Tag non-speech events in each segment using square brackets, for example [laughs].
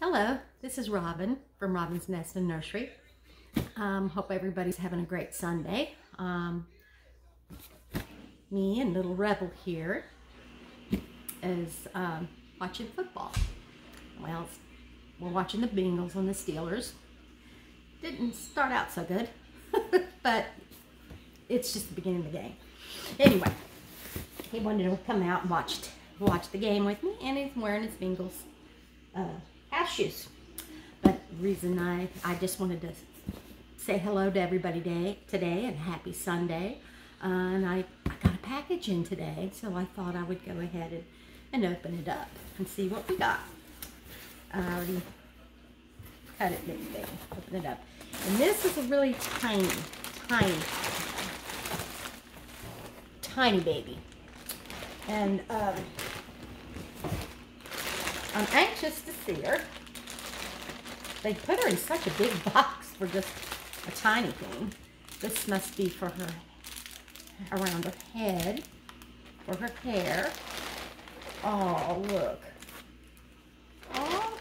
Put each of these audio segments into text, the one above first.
Hello, this is Robin from Robin's Nest and Nursery. Um, hope everybody's having a great Sunday. Um, me and little Rebel here is um, watching football. Well, we're watching the Bengals and the Steelers. Didn't start out so good, [laughs] but it's just the beginning of the game. Anyway, he wanted to come out and watch, watch the game with me, and he's wearing his Bengals uh, shoes. But reason I, I just wanted to say hello to everybody day, today and happy Sunday. Uh, and I, I got a package in today, so I thought I would go ahead and, and open it up and see what we got. I already cut it big thing, open it up. And this is a really tiny, tiny, tiny baby. And um, I'm anxious to see her. They put her in such a big box for just a tiny thing. This must be for her, around her head, for her hair. Oh, look. Oh,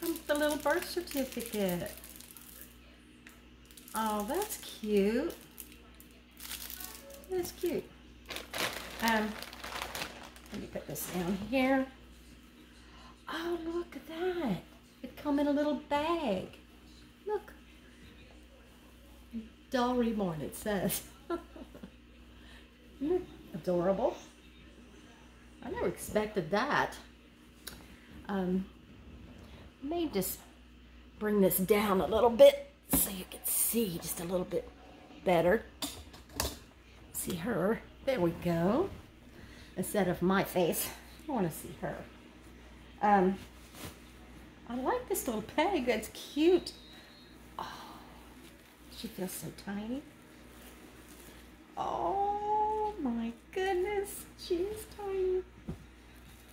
comes the little birth certificate. Oh, that's cute. That's cute. Um, let me put this down here. Oh, look at that. It come in a little bag. Look. Doll Reborn, it says. [laughs] Adorable. I never expected that. Um, may just bring this down a little bit so you can see just a little bit better. See her. There we go. Instead of my face, I want to see her. Um, I like this little peg. That's cute. Oh, she feels so tiny. Oh my goodness. She is tiny.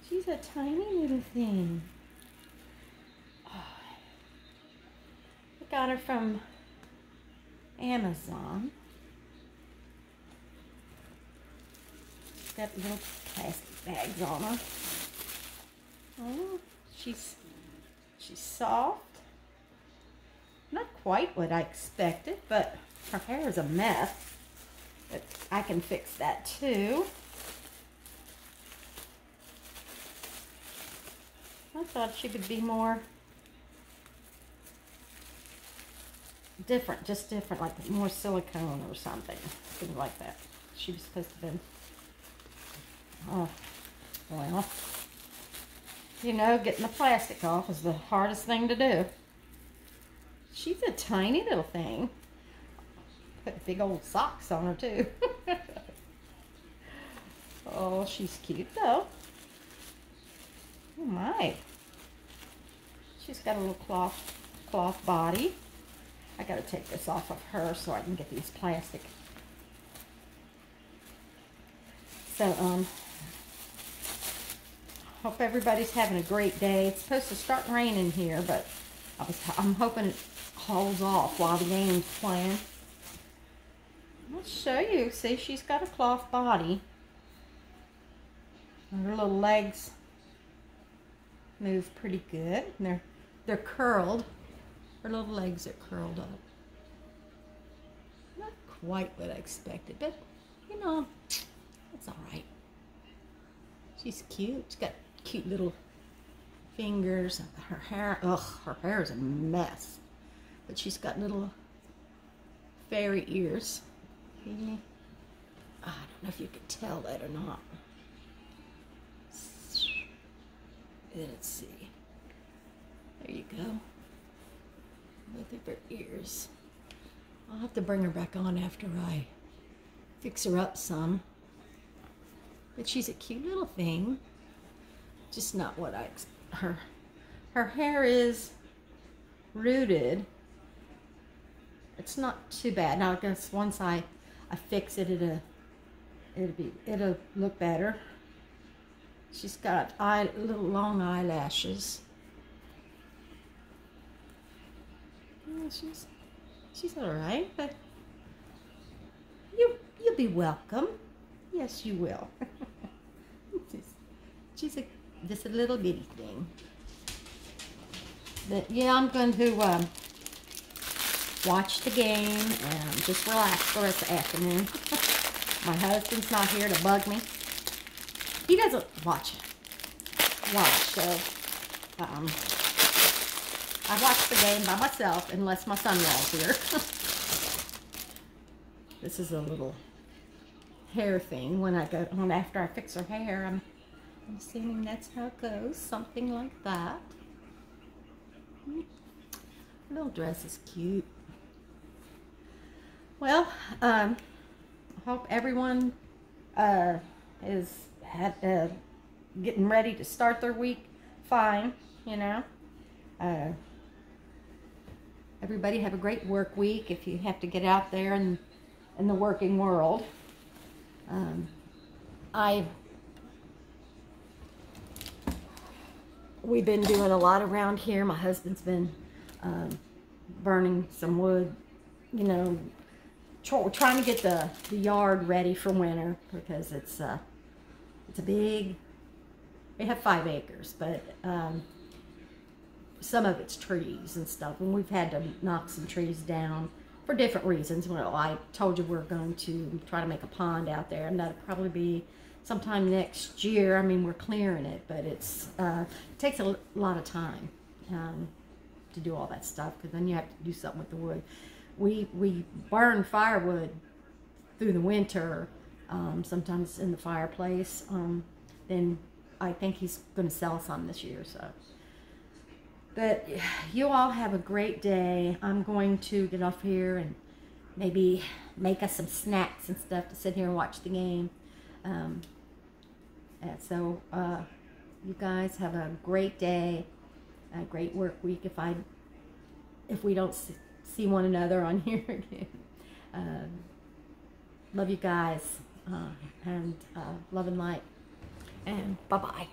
She's a tiny little thing. Oh. I got her from Amazon. Got little plastic bags on her. Oh, she's she's soft. Not quite what I expected, but her hair is a mess. But I can fix that too. I thought she could be more different, just different, like more silicone or something, things like that. She was supposed to be. Oh, well. You know, getting the plastic off is the hardest thing to do. She's a tiny little thing. Put big old socks on her too. [laughs] oh, she's cute though. Oh my. She's got a little cloth cloth body. I gotta take this off of her so I can get these plastic. So, um, Hope everybody's having a great day. It's supposed to start raining here, but I was, I'm hoping it holds off while the game's playing. I'll show you. See, she's got a cloth body. And Her little legs move pretty good. They're, they're curled. Her little legs are curled up. Not quite what I expected, but, you know, it's all right. She's cute. She's got cute little fingers. Her hair, ugh, her hair is a mess. But she's got little fairy ears. I don't know if you can tell that or not. Let's see. There you go. Both of her ears. I'll have to bring her back on after I fix her up some. But she's a cute little thing just not what I her her hair is rooted. It's not too bad. Now I guess once I I fix it, it'll it'll be it'll look better. She's got eye little long eyelashes. Yeah, she's she's all right, but you you'll be welcome. Yes, you will. [laughs] she's, she's a just a little bitty thing. But yeah, I'm going to um, watch the game and just relax for the afternoon. [laughs] My husband's not here to bug me. He doesn't watch watch, so um, I watch the game by myself unless my son-in-law's here. [laughs] this is a little hair thing when I go on after I fix her hair. I'm, I'm assuming that's how it goes, something like that. Little dress is cute. Well, um, I hope everyone uh, is had, uh, getting ready to start their week fine, you know. Uh, everybody have a great work week if you have to get out there in, in the working world. Um, I we've been doing a lot around here. My husband's been um, burning some wood, you know, trying to get the, the yard ready for winter because it's uh, it's a big, we have five acres, but um, some of it's trees and stuff, and we've had to knock some trees down for different reasons. Well, I told you we're going to try to make a pond out there, and that'll probably be sometime next year. I mean, we're clearing it, but it's uh, it takes a lot of time um, to do all that stuff because then you have to do something with the wood. We we burn firewood through the winter, um, sometimes in the fireplace. Um, then I think he's going to sell some this year. So, but you all have a great day. I'm going to get off here and maybe make us some snacks and stuff to sit here and watch the game. Um, and so, uh, you guys have a great day, a great work week. If I, if we don't see one another on [laughs] here again, um, love you guys, uh, and uh, love and light, and bye bye.